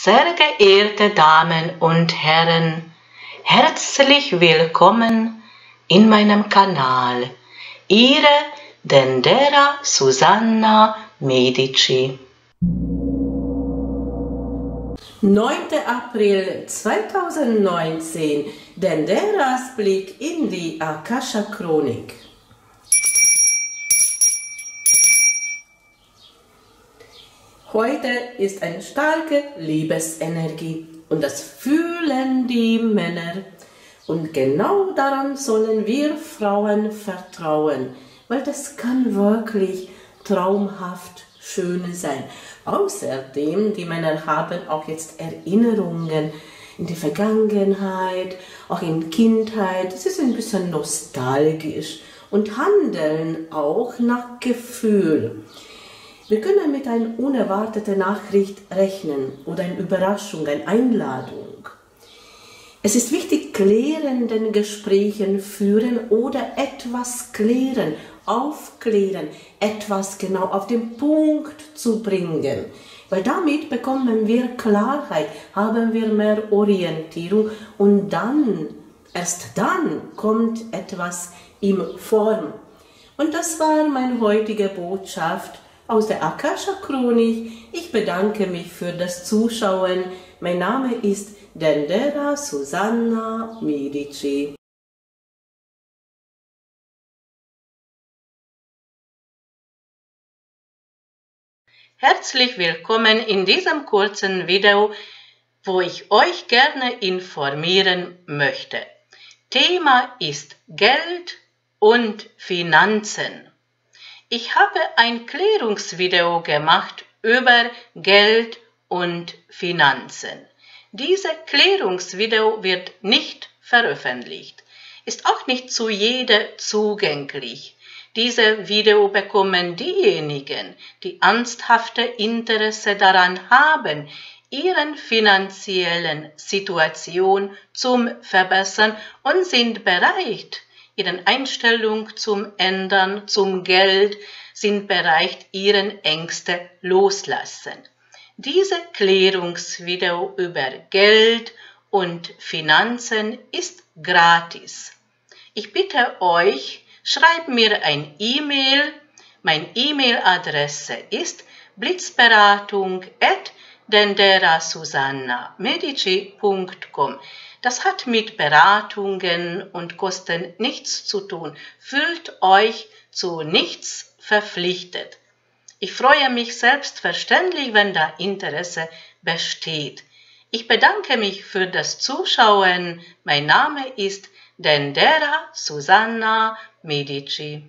Sehr geehrte Damen und Herren, herzlich willkommen in meinem Kanal. Ihre Dendera Susanna Medici. 9. April 2019, Denderas Blick in die Akasha Chronik. Heute ist eine starke Liebesenergie und das fühlen die Männer. Und genau daran sollen wir Frauen vertrauen, weil das kann wirklich traumhaft schön sein. Außerdem, die Männer haben auch jetzt Erinnerungen in die Vergangenheit, auch in Kindheit. Es ist ein bisschen nostalgisch und handeln auch nach Gefühl. Wir können mit einer unerwarteten Nachricht rechnen oder einer Überraschung, einer Einladung. Es ist wichtig, klärenden Gesprächen führen oder etwas klären, aufklären, etwas genau auf den Punkt zu bringen. Weil damit bekommen wir Klarheit, haben wir mehr Orientierung und dann, erst dann kommt etwas in Form. Und das war meine heutige Botschaft aus der Akasha Chronik. Ich bedanke mich für das Zuschauen. Mein Name ist Dendera Susanna Medici. Herzlich willkommen in diesem kurzen Video, wo ich euch gerne informieren möchte. Thema ist Geld und Finanzen. Ich habe ein Klärungsvideo gemacht über Geld und Finanzen. Dieses Klärungsvideo wird nicht veröffentlicht, ist auch nicht zu jeder zugänglich. Diese Video bekommen diejenigen, die ernsthafte Interesse daran haben, ihren finanziellen Situation zum Verbessern und sind bereit, ihren Einstellung zum Ändern, zum Geld, sind bereit, ihren Ängste loslassen. Diese Klärungsvideo über Geld und Finanzen ist gratis. Ich bitte euch, schreibt mir ein E-Mail. Mein E-Mail-Adresse ist blitzberatung at denderasusanna.medici.com. Das hat mit Beratungen und Kosten nichts zu tun. Fühlt euch zu nichts verpflichtet. Ich freue mich selbstverständlich, wenn da Interesse besteht. Ich bedanke mich für das Zuschauen. Mein Name ist Dendera Susanna Medici.